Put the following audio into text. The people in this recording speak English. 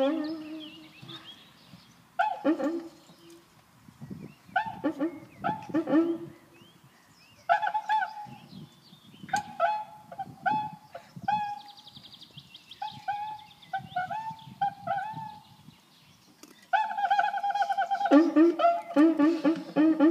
Mm-hmm. mm-hmm. mm-hmm. mm-hmm.